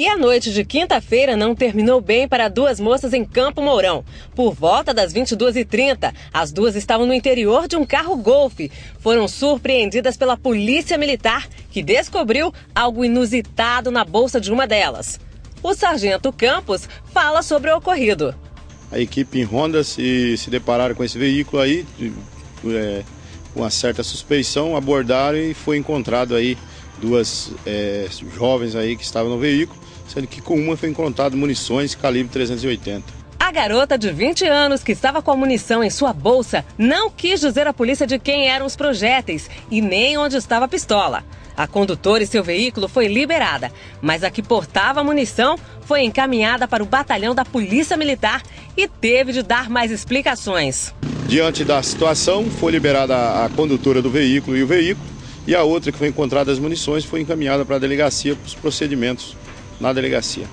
E a noite de quinta-feira não terminou bem para duas moças em Campo Mourão. Por volta das 22h30, as duas estavam no interior de um carro Golf. Foram surpreendidas pela polícia militar, que descobriu algo inusitado na bolsa de uma delas. O sargento Campos fala sobre o ocorrido. A equipe em Honda se, se depararam com esse veículo aí, é, com uma certa suspeição, abordaram e foi encontrado aí duas é, jovens aí que estavam no veículo, sendo que com uma foi encontrado munições calibre 380. A garota de 20 anos que estava com a munição em sua bolsa não quis dizer à polícia de quem eram os projéteis e nem onde estava a pistola. A condutora e seu veículo foi liberada, mas a que portava a munição foi encaminhada para o batalhão da Polícia Militar e teve de dar mais explicações. Diante da situação, foi liberada a condutora do veículo e o veículo, e a outra que foi encontrada as munições foi encaminhada para a delegacia para os procedimentos na delegacia.